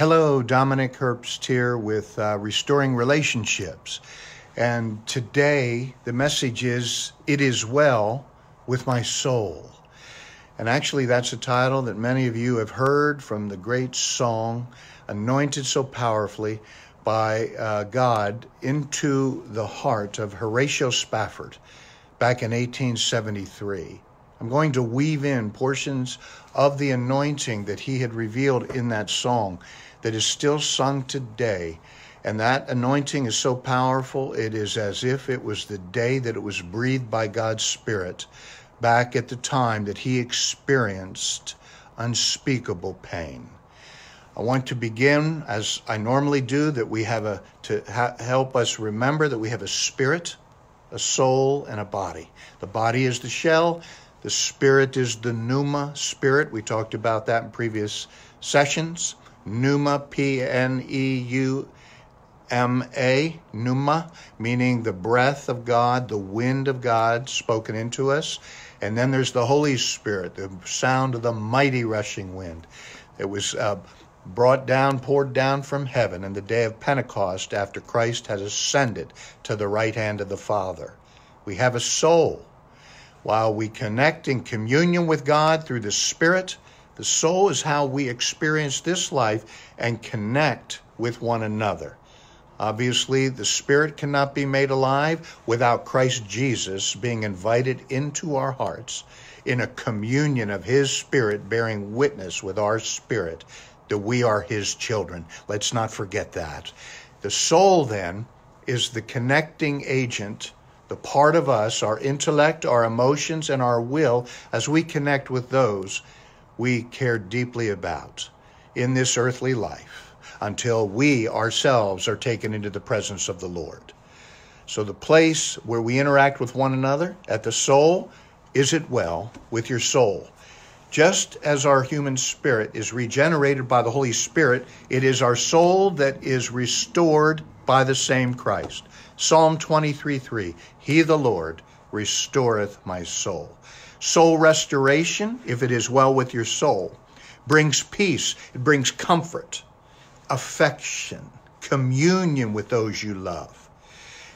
Hello, Dominic Herbst here with uh, Restoring Relationships. And today the message is It is Well with My Soul. And actually, that's a title that many of you have heard from the great song, Anointed So Powerfully by uh, God into the heart of Horatio Spafford back in 1873. I'm going to weave in portions of the anointing that he had revealed in that song that is still sung today. And that anointing is so powerful, it is as if it was the day that it was breathed by God's Spirit back at the time that he experienced unspeakable pain. I want to begin, as I normally do, that we have a, to ha- help us remember that we have a spirit, a soul, and a body. The body is the shell, the spirit is the pneuma spirit. We talked about that in previous sessions. Pneuma, P N E U M A, pneuma, meaning the breath of God, the wind of God spoken into us. And then there's the Holy Spirit, the sound of the mighty rushing wind. It was uh, brought down, poured down from heaven in the day of Pentecost after Christ had ascended to the right hand of the Father. We have a soul. While we connect in communion with God through the Spirit, the soul is how we experience this life and connect with one another. Obviously, the Spirit cannot be made alive without Christ Jesus being invited into our hearts in a communion of His Spirit bearing witness with our spirit that we are His children. Let's not forget that. The soul, then, is the connecting agent the part of us, our intellect, our emotions, and our will, as we connect with those we care deeply about in this earthly life until we ourselves are taken into the presence of the Lord. So, the place where we interact with one another at the soul, is it well with your soul? Just as our human spirit is regenerated by the Holy Spirit, it is our soul that is restored by the same Christ. Psalm 23 3 He, the Lord, restoreth my soul. Soul restoration, if it is well with your soul, brings peace, it brings comfort, affection, communion with those you love.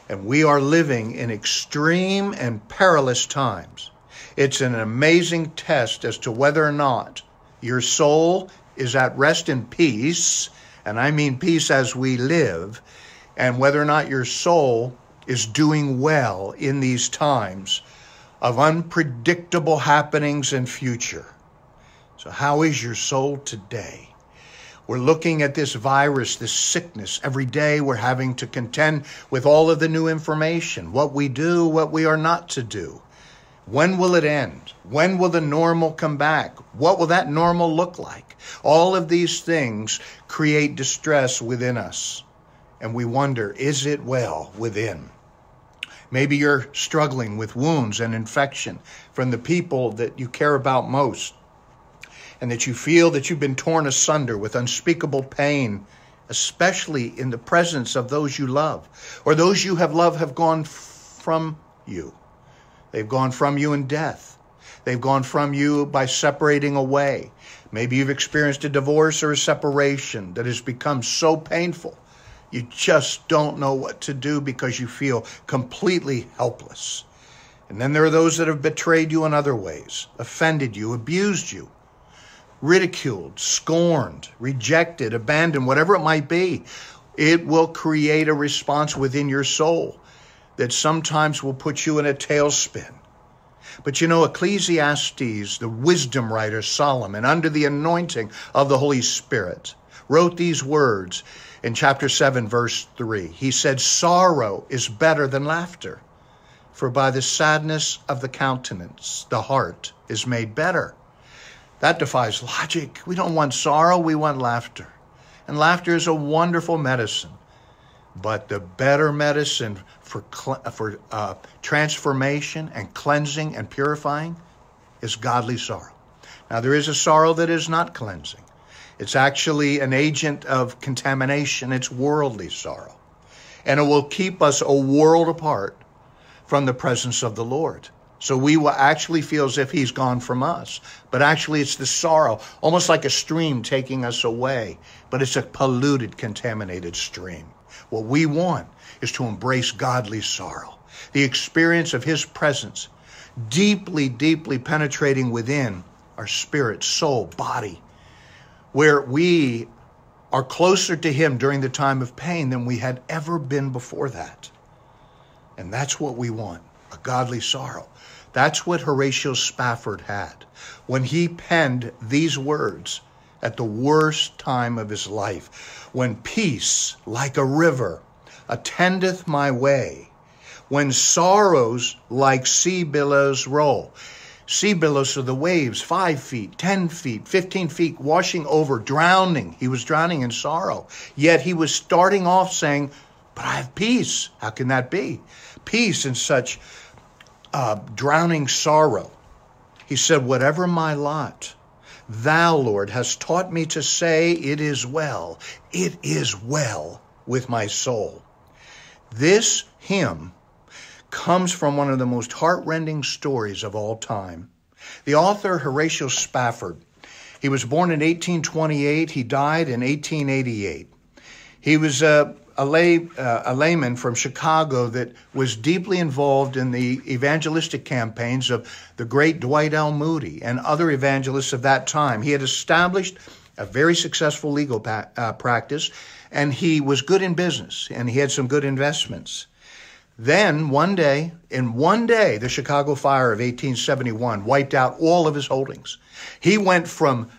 And we are living in extreme and perilous times. It's an amazing test as to whether or not your soul is at rest in peace, and I mean peace as we live, and whether or not your soul is doing well in these times of unpredictable happenings and future. So, how is your soul today? We're looking at this virus, this sickness. Every day we're having to contend with all of the new information what we do, what we are not to do. When will it end? When will the normal come back? What will that normal look like? All of these things create distress within us and we wonder, is it well within? Maybe you're struggling with wounds and infection from the people that you care about most, and that you feel that you've been torn asunder with unspeakable pain, especially in the presence of those you love, or those you have loved have gone from you. They've gone from you in death. They've gone from you by separating away. Maybe you've experienced a divorce or a separation that has become so painful you just don't know what to do because you feel completely helpless. And then there are those that have betrayed you in other ways, offended you, abused you, ridiculed, scorned, rejected, abandoned, whatever it might be. It will create a response within your soul that sometimes will put you in a tailspin. But you know, Ecclesiastes, the wisdom writer Solomon, under the anointing of the Holy Spirit, wrote these words in chapter 7, verse 3. He said, Sorrow is better than laughter, for by the sadness of the countenance, the heart is made better. That defies logic. We don't want sorrow, we want laughter. And laughter is a wonderful medicine. But the better medicine for, for uh, transformation and cleansing and purifying is godly sorrow. Now, there is a sorrow that is not cleansing. It's actually an agent of contamination. It's worldly sorrow. And it will keep us a world apart from the presence of the Lord. So we will actually feel as if he's gone from us. But actually, it's the sorrow, almost like a stream taking us away. But it's a polluted, contaminated stream. What we want is to embrace godly sorrow, the experience of his presence, deeply, deeply penetrating within our spirit, soul, body, where we are closer to him during the time of pain than we had ever been before that. And that's what we want a godly sorrow. That's what Horatio Spafford had when he penned these words at the worst time of his life, when peace, like a river, attendeth my way, when sorrows like sea billows roll. Sea billows of the waves, five feet, 10 feet, 15 feet, washing over, drowning. He was drowning in sorrow. Yet he was starting off saying, But I have peace. How can that be? Peace in such uh, drowning sorrow. He said, Whatever my lot, thou, Lord, hast taught me to say, It is well, it is well with my soul. This hymn comes from one of the most heartrending stories of all time. The author, Horatio Spafford, he was born in 1828, he died in 1888. He was a a, lay, uh, a layman from Chicago that was deeply involved in the evangelistic campaigns of the great Dwight L. Moody and other evangelists of that time. He had established a very successful legal pa- uh, practice, and he was good in business, and he had some good investments. Then, one day, in one day, the Chicago fire of 1871 wiped out all of his holdings. He went from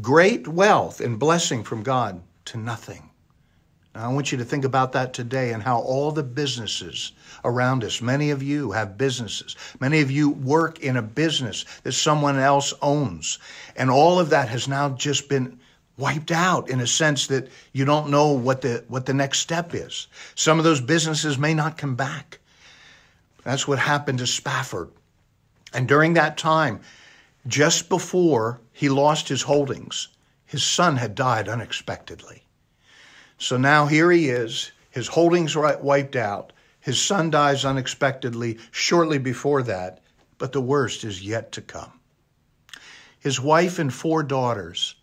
great wealth and blessing from God to nothing. Now, I want you to think about that today and how all the businesses around us, many of you have businesses, many of you work in a business that someone else owns, and all of that has now just been wiped out in a sense that you don't know what the what the next step is. Some of those businesses may not come back. That's what happened to Spafford. And during that time, just before he lost his holdings, his son had died unexpectedly. So now here he is, his holdings wiped out. His son dies unexpectedly shortly before that, but the worst is yet to come. His wife and four daughters,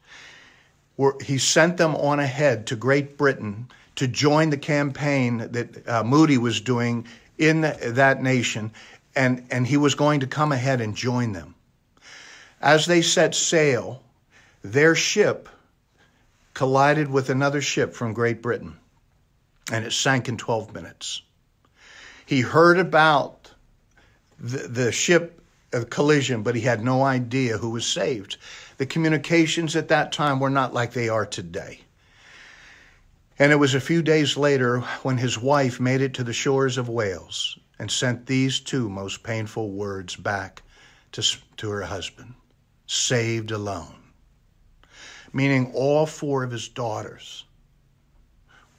were, he sent them on ahead to Great Britain to join the campaign that uh, Moody was doing in that nation, and, and he was going to come ahead and join them. As they set sail, their ship collided with another ship from Great Britain, and it sank in 12 minutes. He heard about the, the ship uh, collision, but he had no idea who was saved. The communications at that time were not like they are today. And it was a few days later when his wife made it to the shores of Wales and sent these two most painful words back to, to her husband saved alone meaning all four of his daughters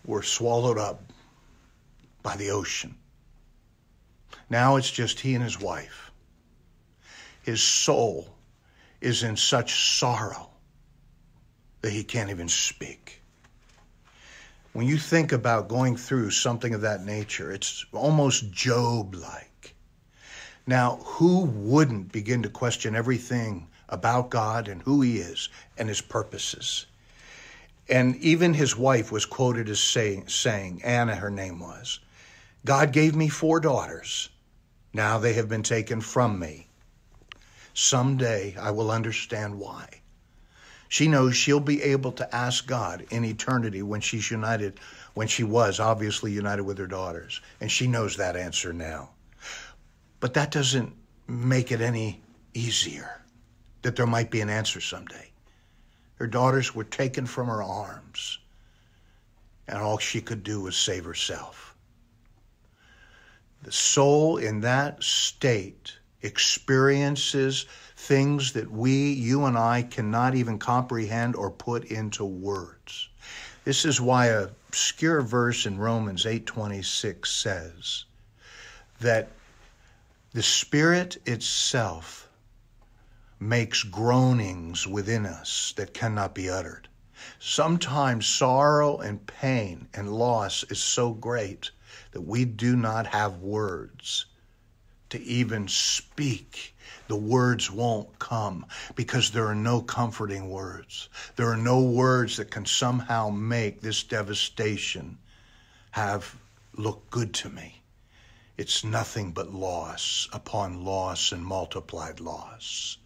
were swallowed up by the ocean. Now it's just he and his wife. His soul is in such sorrow that he can't even speak. When you think about going through something of that nature, it's almost Job like. Now, who wouldn't begin to question everything about God and who he is and his purposes. And even his wife was quoted as saying, saying, Anna, her name was, God gave me four daughters. Now they have been taken from me. Someday I will understand why. She knows she'll be able to ask God in eternity when she's united, when she was obviously united with her daughters. And she knows that answer now. But that doesn't make it any easier that there might be an answer someday. Her daughters were taken from her arms, and all she could do was save herself. The soul in that state experiences things that we, you and I, cannot even comprehend or put into words. This is why a obscure verse in Romans 8:26 says that the spirit itself makes groanings within us that cannot be uttered. Sometimes sorrow and pain and loss is so great that we do not have words to even speak. The words won't come because there are no comforting words. There are no words that can somehow make this devastation have looked good to me. It's nothing but loss upon loss and multiplied loss.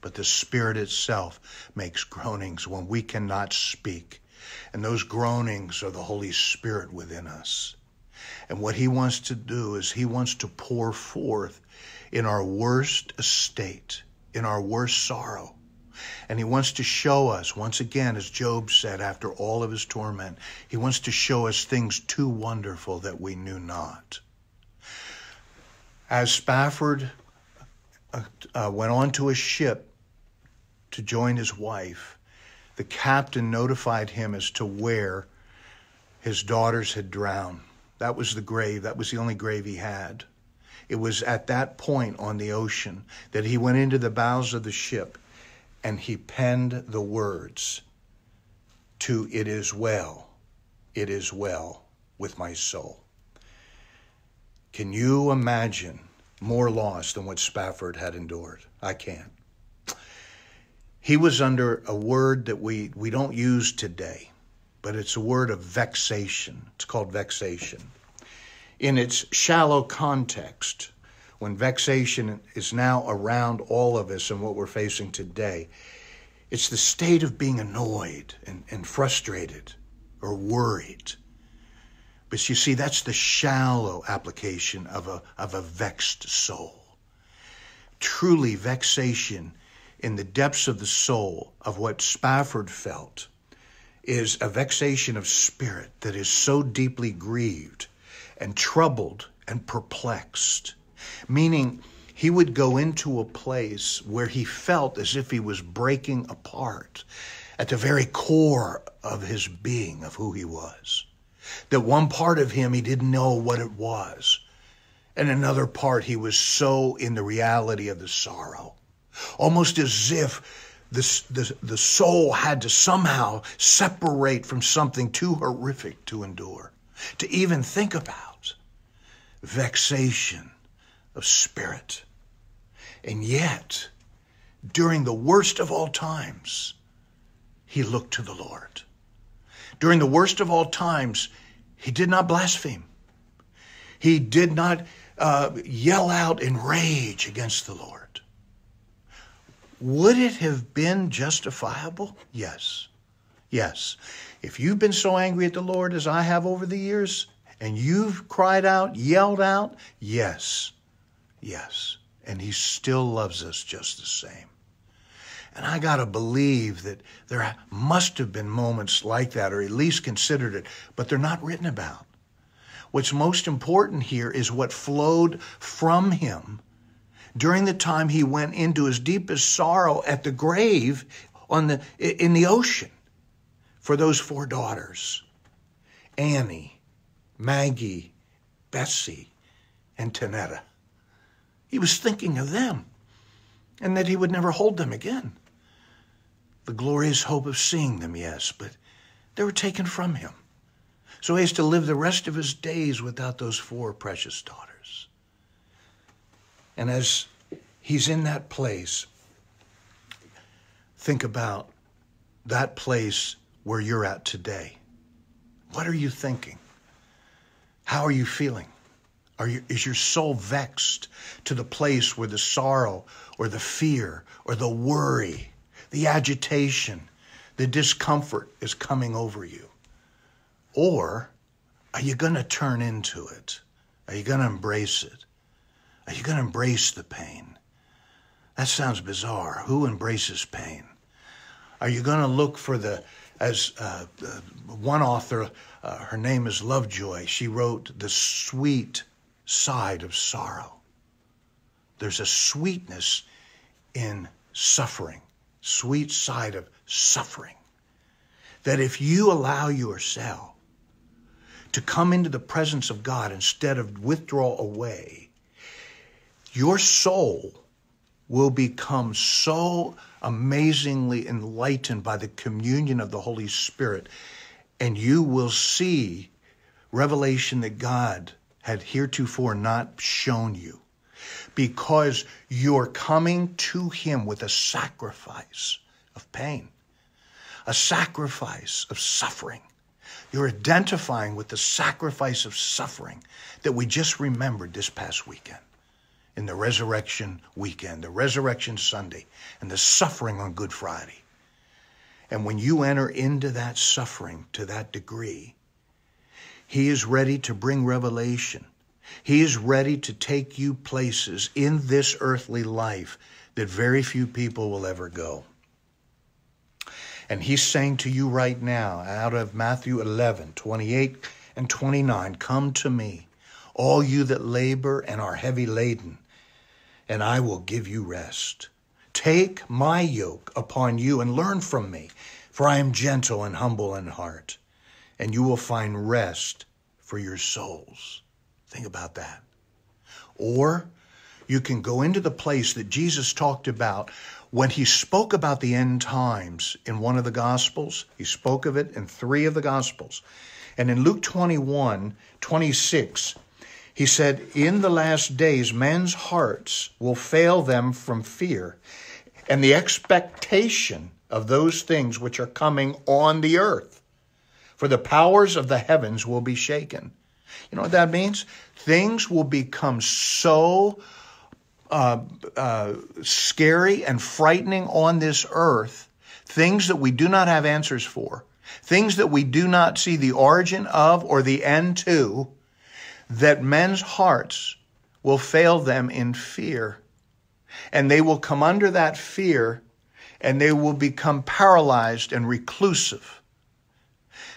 But the Spirit itself makes groanings when we cannot speak. And those groanings are the Holy Spirit within us. And what he wants to do is he wants to pour forth in our worst estate, in our worst sorrow. And he wants to show us, once again, as Job said after all of his torment, he wants to show us things too wonderful that we knew not. As Spafford uh, uh, went onto a ship to join his wife, the captain notified him as to where his daughters had drowned. That was the grave. That was the only grave he had. It was at that point on the ocean that he went into the bows of the ship and he penned the words to It is well, it is well with my soul. Can you imagine more loss than what Spafford had endured? I can't. He was under a word that we, we don't use today but it's a word of vexation. It's called vexation. In its shallow context, when vexation is now around all of us and what we're facing today, it's the state of being annoyed and, and frustrated or worried. But you see, that's the shallow application of a, of a vexed soul. Truly, vexation in the depths of the soul of what Spafford felt is a vexation of spirit that is so deeply grieved and troubled and perplexed, meaning he would go into a place where he felt as if he was breaking apart at the very core of his being, of who he was. That one part of him he didn't know what it was, and another part he was so in the reality of the sorrow, almost as if the, the, the soul had to somehow separate from something too horrific to endure, to even think about vexation of spirit. And yet, during the worst of all times, he looked to the Lord. During the worst of all times, he did not blaspheme. He did not uh, yell out in rage against the Lord. Would it have been justifiable? Yes. Yes. If you've been so angry at the Lord as I have over the years, and you've cried out, yelled out, yes. Yes. And He still loves us just the same. And I got to believe that there must have been moments like that, or at least considered it, but they're not written about. What's most important here is what flowed from him during the time he went into his deepest sorrow at the grave on the, in the ocean for those four daughters Annie, Maggie, Bessie, and Tanetta. He was thinking of them and that he would never hold them again. The glorious hope of seeing them, yes, but they were taken from him. So he has to live the rest of his days without those four precious daughters. And as he's in that place, think about that place where you're at today. What are you thinking? How are you feeling? Are you, is your soul vexed to the place where the sorrow or the fear or the worry, the agitation, the discomfort is coming over you? Or are you going to turn into it? Are you going to embrace it? Are you going to embrace the pain? That sounds bizarre. Who embraces pain? Are you going to look for the, as uh, uh, one author, uh, her name is Lovejoy, she wrote, the sweet side of sorrow. There's a sweetness in suffering, sweet side of suffering. That if you allow yourself to come into the presence of God instead of withdraw away, your soul will become so amazingly enlightened by the communion of the Holy Spirit, and you will see revelation that God had heretofore not shown you. because you're coming to Him with a sacrifice of pain, a sacrifice of suffering. You're identifying with the sacrifice of suffering that we just remembered this past weekend in the resurrection weekend, the resurrection Sunday, and the suffering on Good Friday. And when you enter into that suffering to that degree, He is ready to bring revelation. He is ready to take you places in this earthly life that very few people will ever go. And He's saying to you right now, out of Matthew 11, 28 and 29, Come to me, all you that labor and are heavy laden, and I will give you rest. Take my yoke upon you and learn from me, for I am gentle and humble in heart, and you will find rest for your souls. Think about that. Or you can go into the place that Jesus talked about when he spoke about the end times in one of the Gospels. He spoke of it in three of the Gospels. And in Luke 21 26, he said, In the last days, men's hearts will fail them from fear and the expectation of those things which are coming on the earth. For the powers of the heavens will be shaken. You know what that means? Things will become so uh, uh, scary and frightening on this earth, things that we do not have answers for, things that we do not see the origin of or the end to, that men's hearts will fail them in fear. And they will come under that fear and they will become paralyzed and reclusive.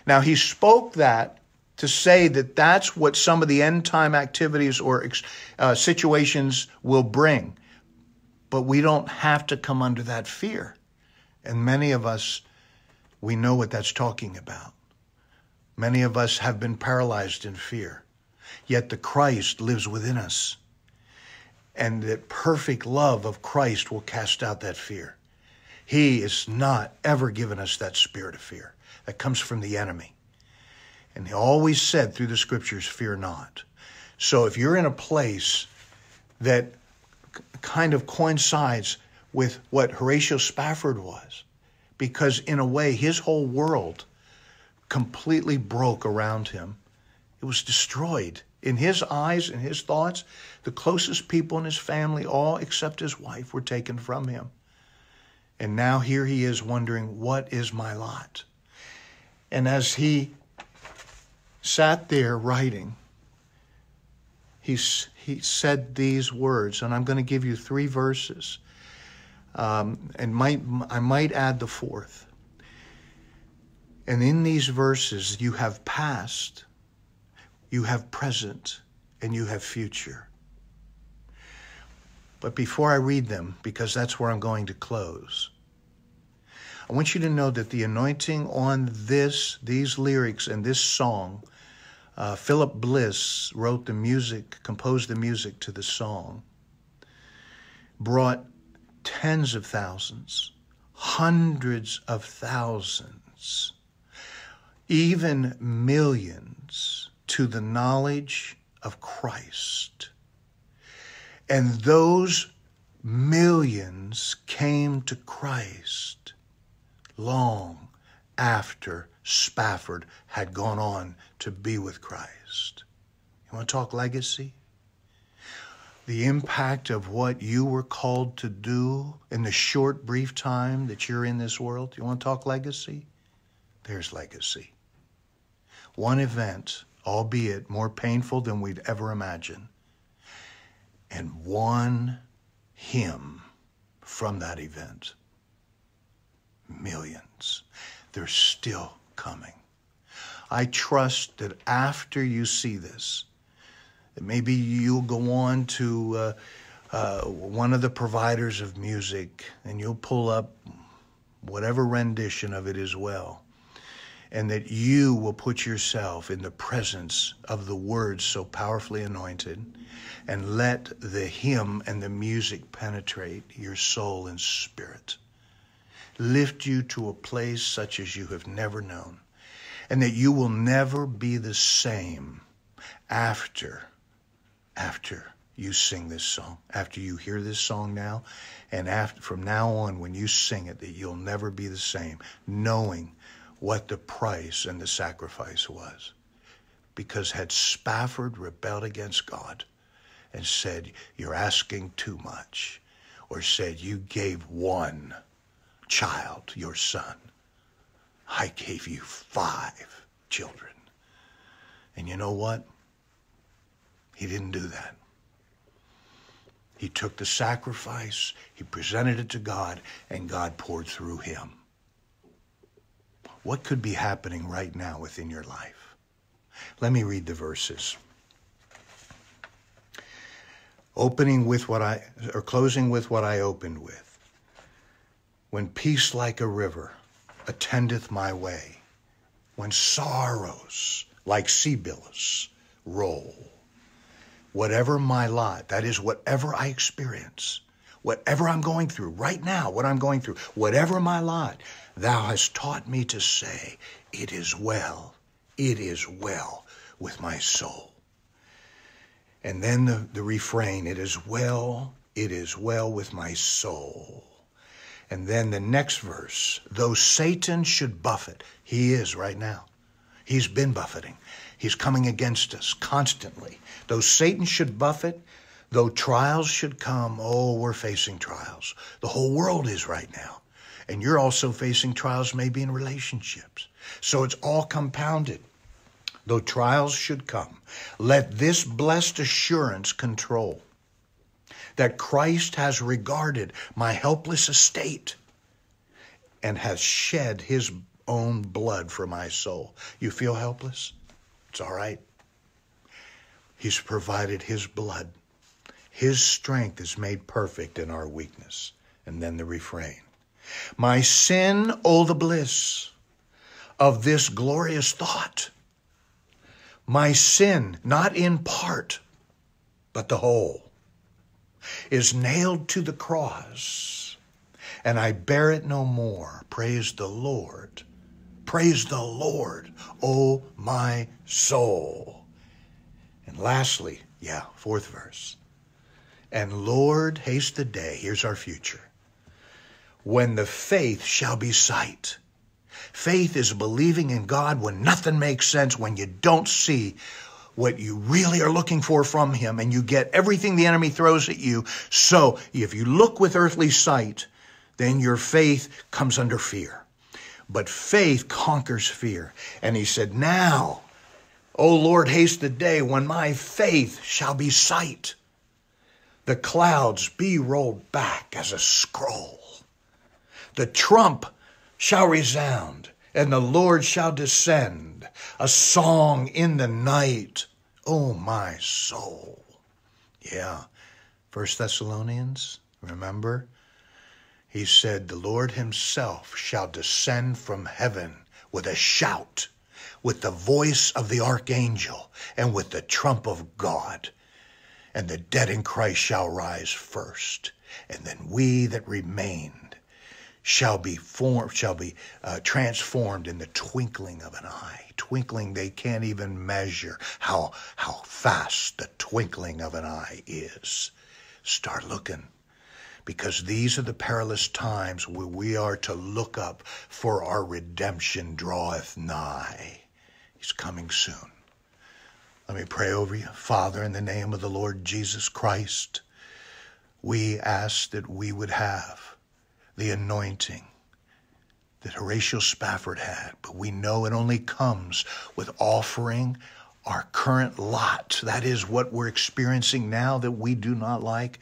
Now, he spoke that to say that that's what some of the end time activities or uh, situations will bring. But we don't have to come under that fear. And many of us, we know what that's talking about. Many of us have been paralyzed in fear. Yet the Christ lives within us. And that perfect love of Christ will cast out that fear. He is not ever given us that spirit of fear that comes from the enemy. And he always said through the scriptures, fear not. So if you're in a place that kind of coincides with what Horatio Spafford was, because in a way his whole world completely broke around him. It was destroyed. In his eyes and his thoughts, the closest people in his family, all except his wife, were taken from him. And now here he is wondering, what is my lot? And as he sat there writing, he, he said these words, and I'm going to give you three verses, um, and might, I might add the fourth. And in these verses, you have past, you have present, and you have future. But before I read them, because that's where I'm going to close, I want you to know that the anointing on this, these lyrics and this song uh, Philip Bliss wrote the music, composed the music to the song, brought tens of thousands, hundreds of thousands, even millions to the knowledge of Christ. And those millions came to Christ long after Spafford had gone on to be with Christ. You want to talk legacy? The impact of what you were called to do in the short, brief time that you're in this world. You want to talk legacy? There's legacy. One event, albeit more painful than we'd ever imagine, and one hymn from that event. Millions. They're still coming. I trust that after you see this, maybe you'll go on to uh, uh, one of the providers of music and you'll pull up whatever rendition of it as well. And that you will put yourself in the presence of the words so powerfully anointed and let the hymn and the music penetrate your soul and spirit. Lift you to a place such as you have never known and that you will never be the same after after you sing this song. After you hear this song now, and after, from now on, when you sing it, that you'll never be the same, knowing what the price and the sacrifice was. Because had Spafford rebelled against God and said, You're asking too much, or said, You gave one child, your son, I gave you five children. And you know what? He didn't do that. He took the sacrifice, he presented it to God, and God poured through him. What could be happening right now within your life? Let me read the verses. Opening with what I, or closing with what I opened with. When peace like a river attendeth my way, when sorrows like sea billows roll, whatever my lot, that is, whatever I experience, whatever I'm going through right now, what I'm going through, whatever my lot, thou hast taught me to say, It is well, it is well with my soul. And then the, the refrain, It is well, it is well with my soul. And then the next verse, though Satan should buffet, he is right now. He's been buffeting. He's coming against us constantly. Though Satan should buffet, though trials should come, oh, we're facing trials. The whole world is right now. And you're also facing trials maybe in relationships. So it's all compounded. Though trials should come, let this blessed assurance control that Christ has regarded my helpless estate and has shed his own blood for my soul. You feel helpless? It's all right. He's provided His blood. His strength is made perfect in our weakness. And then the refrain My sin, oh, the bliss of this glorious thought. My sin, not in part, but the whole, is nailed to the cross, and I bear it no more. Praise the Lord. Praise the Lord, O my soul. And lastly, yeah, fourth verse. And Lord, haste the day, here's our future, when the faith shall be sight. Faith is believing in God when nothing makes sense, when you don't see what you really are looking for from Him, and you get everything the enemy throws at you. So if you look with earthly sight, then your faith comes under fear. But faith conquers fear. And he said, Now, O Lord, haste the day when my faith shall be sight. The clouds be rolled back as a scroll. The trump shall resound, and the Lord shall descend, a song in the night. O my soul. Yeah. First Thessalonians, remember? he said, The Lord himself shall descend from heaven with a shout, with the voice of the archangel, and with the trump of God. And the dead in Christ shall rise first, and then we that remained shall be formed, shall be uh, transformed in the twinkling of an eye. Twinkling, they can't even measure how how fast the twinkling of an eye is. Start looking because these are the perilous times where we are to look up, for our redemption draweth nigh. He's coming soon. Let me pray over you. Father, in the name of the Lord Jesus Christ, we ask that we would have the anointing that Horatio Spafford had, but we know it only comes with offering our current lot. That is what we're experiencing now that we do not like.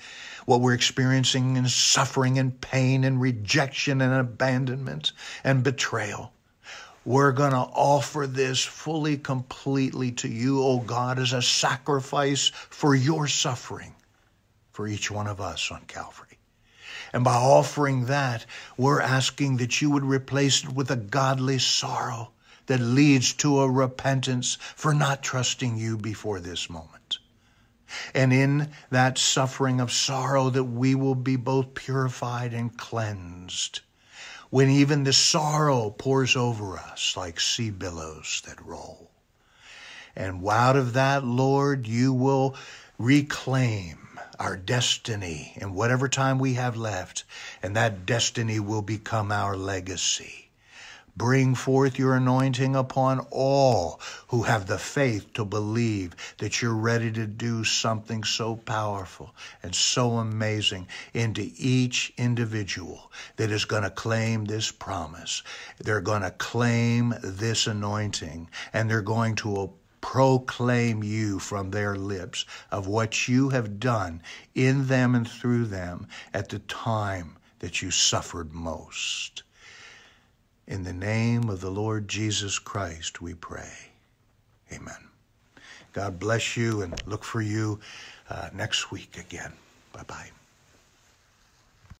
What we're experiencing in suffering and pain and rejection and abandonment and betrayal. We're going to offer this fully, completely to you, O oh God, as a sacrifice for your suffering for each one of us on Calvary. And by offering that, we're asking that you would replace it with a godly sorrow that leads to a repentance for not trusting you before this moment. And in that suffering of sorrow, that we will be both purified and cleansed. When even the sorrow pours over us like sea billows that roll. And out of that, Lord, you will reclaim our destiny in whatever time we have left, and that destiny will become our legacy. Bring forth your anointing upon all who have the faith to believe that you're ready to do something so powerful and so amazing into each individual that is going to claim this promise. They're going to claim this anointing and they're going to proclaim you from their lips of what you have done in them and through them at the time that you suffered most. In the name of the Lord Jesus Christ, we pray. Amen. God bless you and look for you uh, next week again. Bye bye.